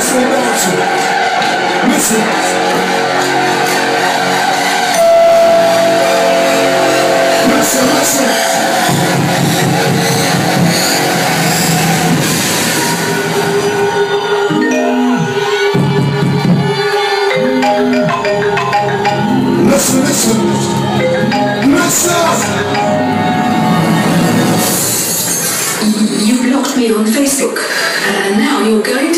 Listen. Listen, listen. Listen, listen. Listen. You blocked me on Facebook, and now you're going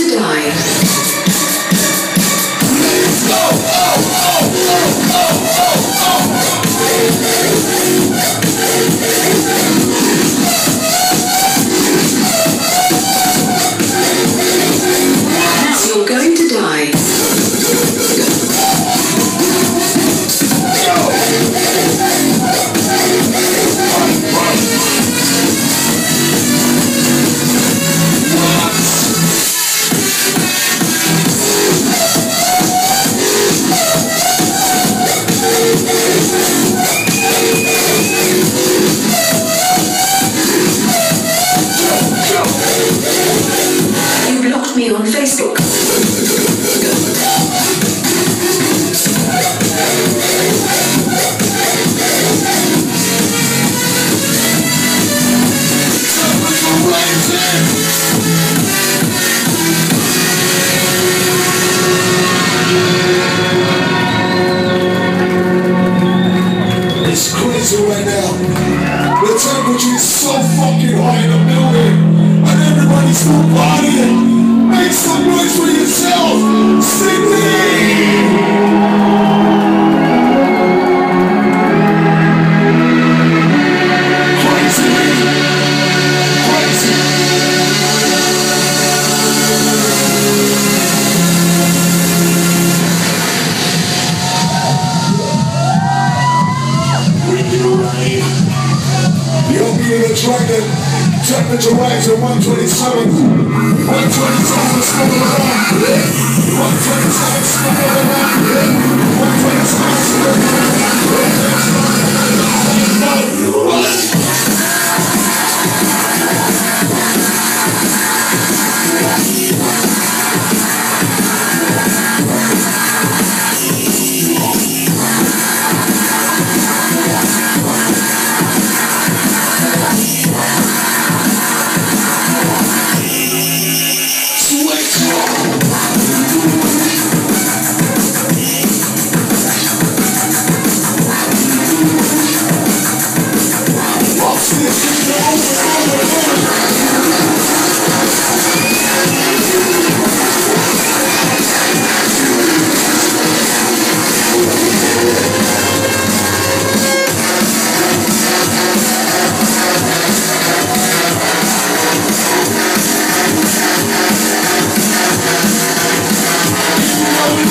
Crazy right now. The temperature is so fucking hot in the building. And everybody's still partying. Make some noise for yourself. Sydney! You'll be in a dragon. Temperature rise at 127. 127 smoking around. 127 smoking around.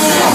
Jesus.